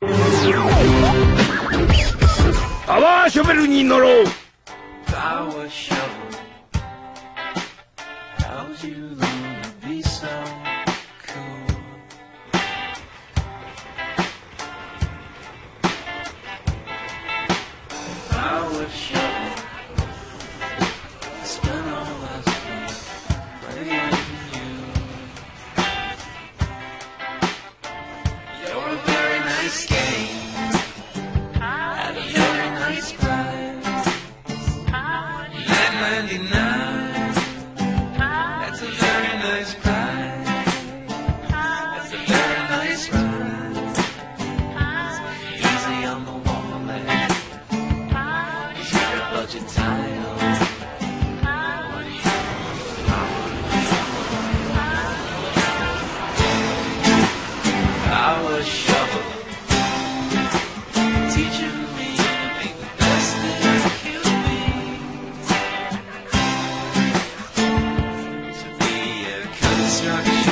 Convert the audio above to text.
パワーショベルに乗ろう。あ That's a very nice ride. That's a very nice. Easy on the wallet. Budget tile? Yeah.